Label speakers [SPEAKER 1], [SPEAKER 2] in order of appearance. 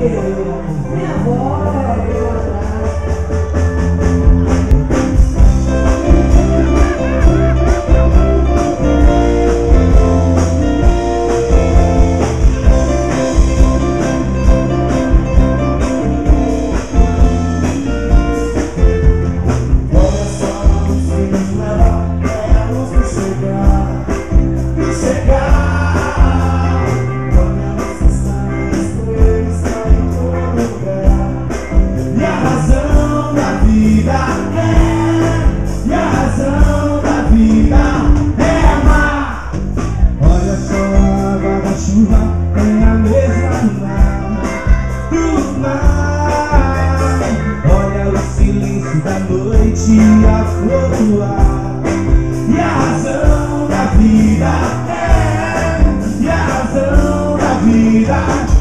[SPEAKER 1] Yeah. da noite a flutuar E a razão da vida é E a razão da vida